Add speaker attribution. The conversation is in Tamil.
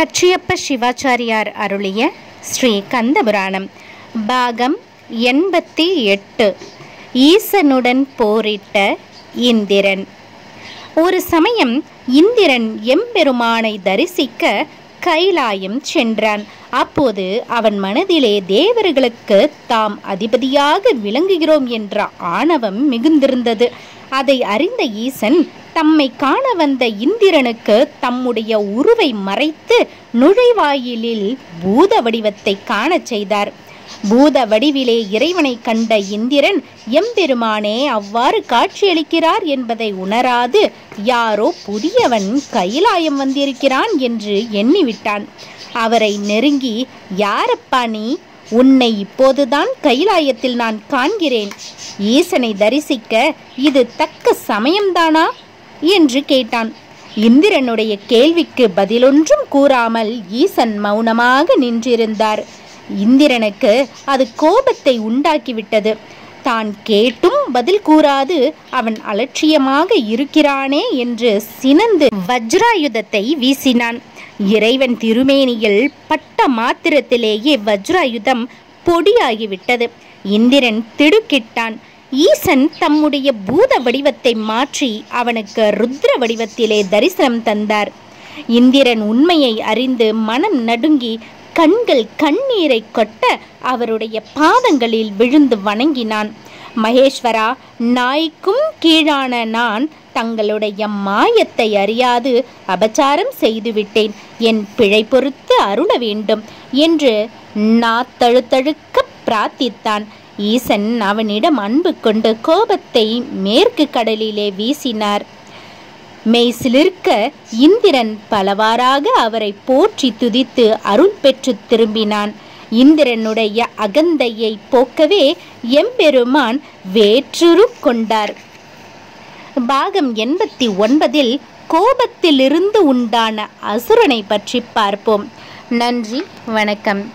Speaker 1: கச்சியப்ப சிவாச்சாரியார் அருளிய ஸ்ரீ கந்தபுராணம் பாகம் எண்பத்தி எட்டு. ஈசனுடன் போரிட்ட இந்திரன். ஒரு சமயம் இந்திரன் எம்பெருமானை தரிசிக்க கைலாயம் சென்றான். அப்போது அவன் மனதிலே தேவர்களுக்கு தாம் அதிபதியாக விளங்குகிறோம் என்ற ஆணவம் மிகுந்திருந்தது. அதை அறிந்த ஈசன் தம்மை காண வந்த இந்திரனுக்கு தம்முடைய உருவை மறைத்து நுழைவாயிலில் பூத வடிவத்தை காணச் செய்தார். பூத வடிவிலே இறைவனை கண்ட இந்திரன் எம்பெருமானே அவ்வாறு காட்சியளிக்கிறார் என்பதை உணராது யாரோ புதியவன் கைலாயம் வந்திருக்கிறான் என்று எண்ணிவிட்டான். அவரை நெருங்கி யாரப்பா நீ? உன்னை இப்போதுதான் கைலாயத்தில் நான் காண்கிறேன். ஈசனை தரிசிக்க இது தக்க சமயம்தானா? என்று கேட்டான். இந்திரனுடைய கேள்விக்கு பதிலொன்றும் கூறாமல் ஈசன் மௌனமாக நின்றிருந்தார். இந்திரனுக்கு அது கோபத்தை உண்டாக்கிவிட்டது. தான் கேட்டும் பதில் கூறாது அவன் அலட்சியமாக இருக்கிறானே என்று சினந்து வஜ்ராயுதத்தை வீசினான். இறைவன் திருமேனியில் பட்ட மாத்திரத்திலேயே வஜ்ராயுதம் பொடியாகிவிட்டது. இந்திரன் திடுக்கிட்டான். ஈசன் தம்முடைய பூத வடிவத்தை மாற்றி அவனுக்கு ருத்ர வடிவத்திலே தரிசனம் தந்தார். இந்திரன் உண்மையை அறிந்து மனம் நடுங்கி கண்கள் கண்ணீரை கொட்ட அவருடைய பாதங்களில் விழுந்து வணங்கினான். மகேஸ்வரா நாய்க்கும் கீழான நான் தங்களுடைய மாயத்தை அறியாது அபச்சாரம் செய்துவிட்டேன். என் பிழை பொறுத்து அருள வேண்டும் என்று நாத்தழுத்தழுக்க பிரார்த்தித்தான். ஈசன் அவனிடம் அன்பு கொண்டு கோபத்தை மேற்கு கடலிலே வீசினார். மெய் சிலிர்க்க இந்திரன் பலவாறாக அவரை போற்றி துதித்து அருள் பெற்று திரும்பினான். இந்திரனுடைய அகந்தையை போக்கவே எம்பெருமான் வேற்றுரு கொண்டார். பாகம் எண்பத்தி ஒன்பதில் கோபத்திலிருந்து உண்டான அசுரனை பற்றி பார்ப்போம். நன்றி வணக்கம்.